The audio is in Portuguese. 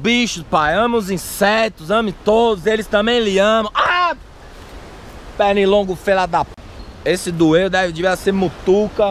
bichos, pai. Ama os insetos, ame todos. Eles também lhe amam. Ah! Pernilongo, filha da. Esse doeu deve devia ser mutuca.